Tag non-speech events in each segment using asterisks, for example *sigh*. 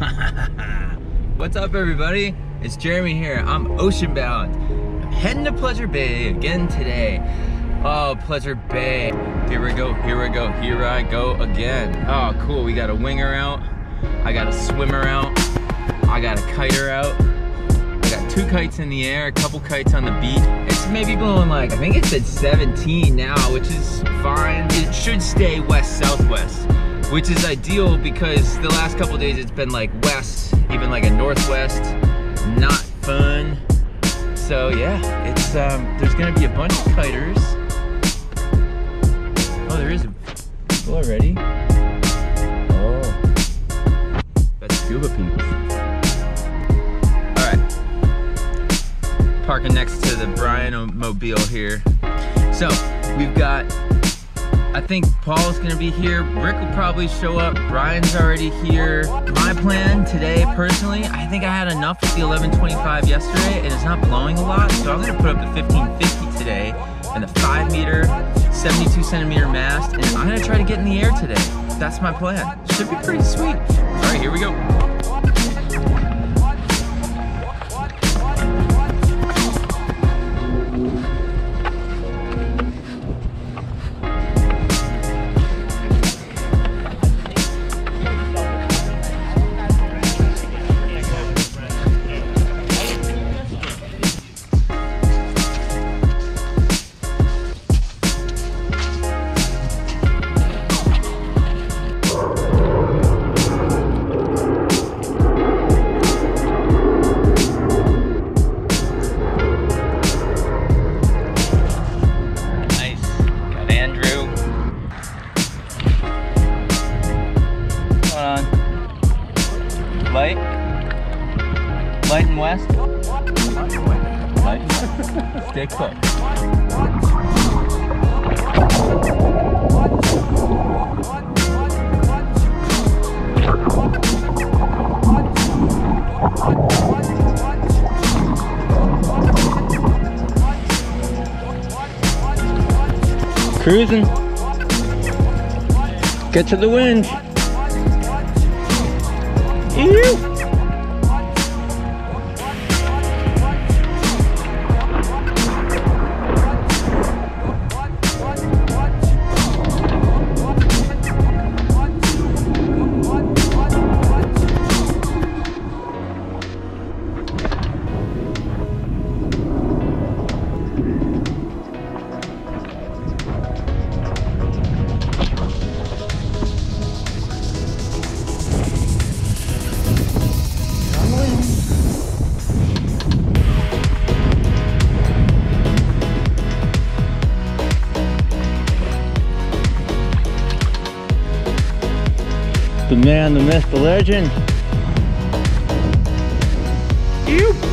*laughs* What's up, everybody? It's Jeremy here. I'm ocean bound. I'm heading to Pleasure Bay again today. Oh, Pleasure Bay. Here we go, here we go, here I go again. Oh, cool. We got a winger out. I got a swimmer out. I got a kiter out. I got two kites in the air, a couple kites on the beach. It's maybe blowing like, I think it's at 17 now, which is fine. It should stay west-southwest which is ideal because the last couple days it's been like west, even like a northwest, not fun. So yeah, it's um, there's gonna be a bunch of kiters. Oh, there is people already. Oh, that's scuba people. All right, parking next to the Brian Mobile here. So we've got I think Paul's gonna be here. Rick will probably show up. Brian's already here. My plan today, personally, I think I had enough with the 1125 yesterday and it's not blowing a lot. So I'm gonna put up the 1550 today and the five meter, 72 centimeter mast. And I'm gonna try to get in the air today. That's my plan. Should be pretty sweet. All right, here we go. And west? Light. Stay put. Cruising. Get to the wind. Ew. The man, the myth, the legend. Ew.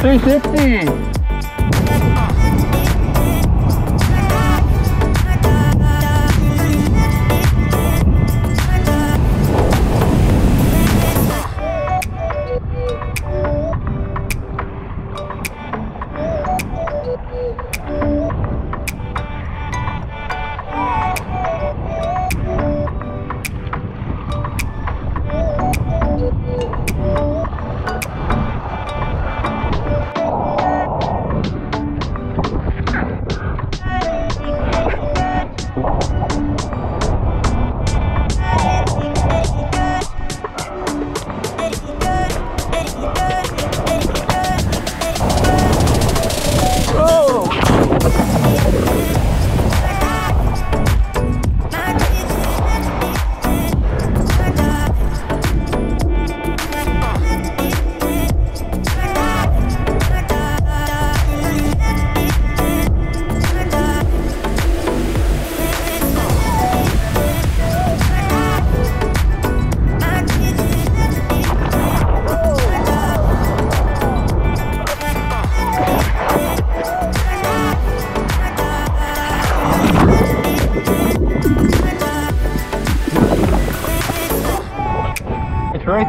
360.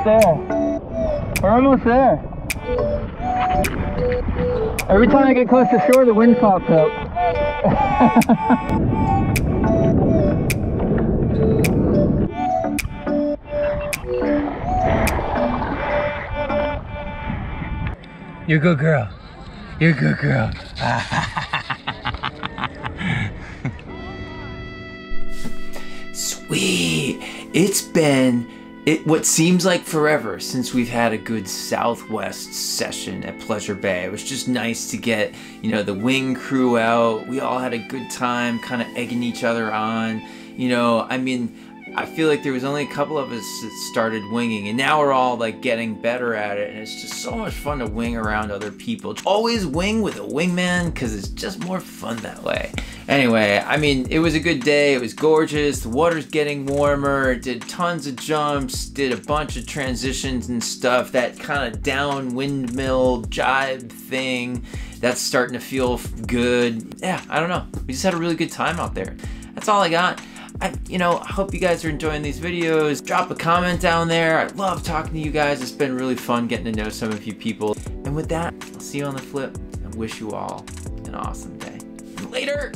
There. We're almost there. Every time I get close to shore, the wind pops up. *laughs* You're a good girl. You're a good girl. *laughs* Sweet. It's been it what seems like forever since we've had a good Southwest session at Pleasure Bay. It was just nice to get, you know, the wing crew out. We all had a good time kind of egging each other on. You know, I mean, I feel like there was only a couple of us that started winging, and now we're all like getting better at it, and it's just so much fun to wing around other people. Always wing with a wingman because it's just more fun that way. Anyway, I mean, it was a good day. It was gorgeous. The water's getting warmer. Did tons of jumps. Did a bunch of transitions and stuff. That kind of down windmill jibe thing. That's starting to feel good. Yeah, I don't know. We just had a really good time out there. That's all I got. I, you know, I hope you guys are enjoying these videos. Drop a comment down there. I love talking to you guys. It's been really fun getting to know some of you people. And with that, I'll see you on the flip and wish you all an awesome day. Later!